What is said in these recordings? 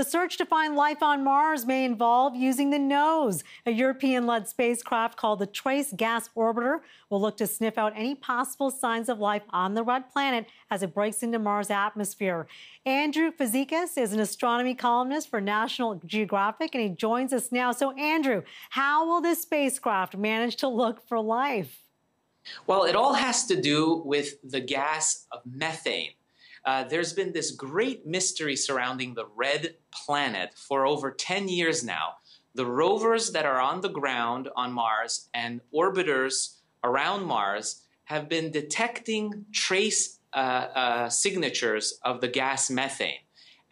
The search to find life on Mars may involve using the nose. A European led spacecraft called the Trace Gas Orbiter will look to sniff out any possible signs of life on the red planet as it breaks into Mars' atmosphere. Andrew Fazekas is an astronomy columnist for National Geographic, and he joins us now. So, Andrew, how will this spacecraft manage to look for life? Well, it all has to do with the gas of methane. Uh, there's been this great mystery surrounding the red planet for over 10 years now. The rovers that are on the ground on Mars and orbiters around Mars have been detecting trace uh, uh, signatures of the gas methane.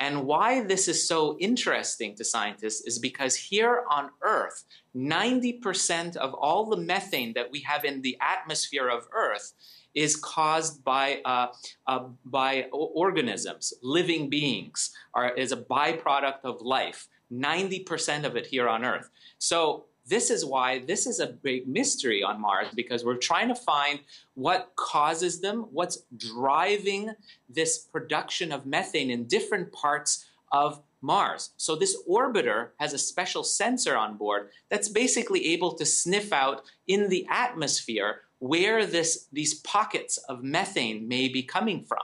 And why this is so interesting to scientists is because here on Earth, 90% of all the methane that we have in the atmosphere of Earth is caused by, uh, uh, by organisms, living beings, are, is a byproduct of life. 90% of it here on Earth. So this is why this is a big mystery on Mars because we're trying to find what causes them, what's driving this production of methane in different parts of Mars. So this orbiter has a special sensor on board that's basically able to sniff out in the atmosphere where this, these pockets of methane may be coming from.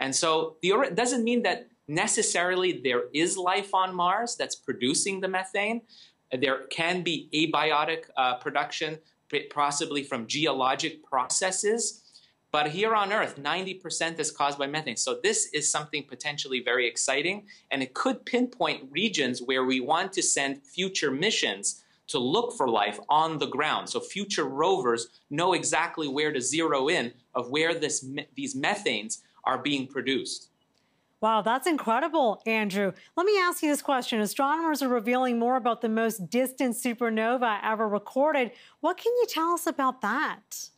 And so the, it doesn't mean that necessarily there is life on Mars that's producing the methane. There can be abiotic uh, production, possibly from geologic processes. But here on Earth, 90% is caused by methane. So this is something potentially very exciting, and it could pinpoint regions where we want to send future missions to look for life on the ground. So future rovers know exactly where to zero in of where this, these methanes are being produced. Wow, that's incredible, Andrew. Let me ask you this question. Astronomers are revealing more about the most distant supernova ever recorded. What can you tell us about that?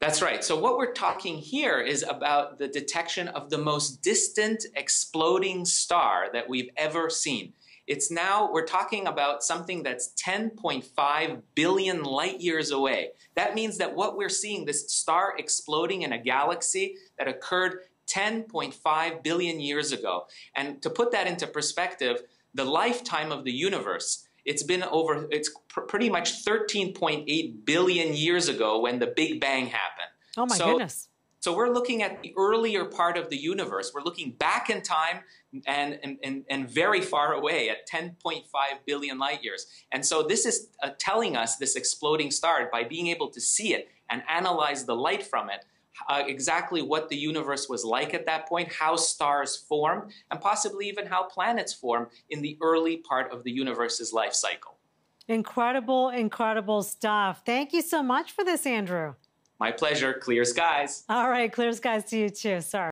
That's right. So what we're talking here is about the detection of the most distant exploding star that we've ever seen. It's now, we're talking about something that's 10.5 billion light years away. That means that what we're seeing, this star exploding in a galaxy that occurred 10.5 billion years ago. And to put that into perspective, the lifetime of the universe, it's been over, it's pr pretty much 13.8 billion years ago when the Big Bang happened. Oh my so, goodness. So we're looking at the earlier part of the universe. We're looking back in time and, and, and, very far away at 10.5 billion light years. And so this is uh, telling us this exploding star by being able to see it and analyze the light from it. Uh, exactly what the universe was like at that point, how stars formed, and possibly even how planets form in the early part of the universe's life cycle. Incredible, incredible stuff. Thank you so much for this, Andrew. My pleasure. Clear skies. All right, clear skies to you too. Sorry.